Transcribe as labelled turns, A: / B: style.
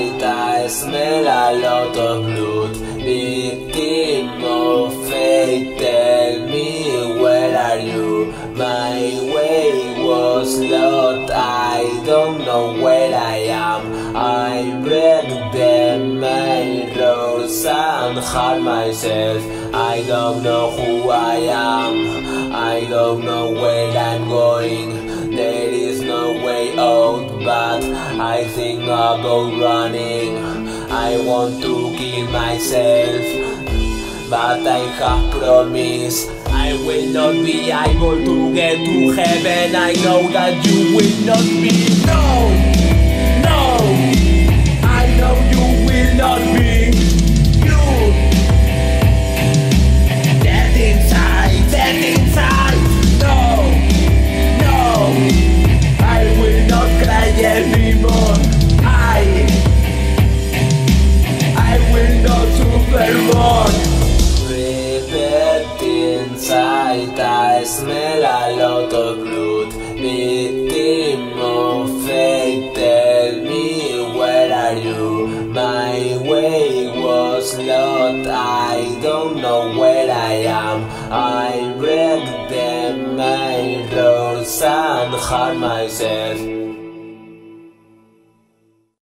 A: I smell a lot of blood Victim of fate, tell me where are you? My way was lost, I don't know where I am. I break the main roads and hurt myself. I don't know who I am. I don't know where I am I think about running. I want to kill myself, but I have promised I will not be able to get to heaven. I know that you will not be. No. Smell a lot of blood. Victim of fate, tell me where are you? My way was lost, I don't know where I am. I read the my roads and hurt myself.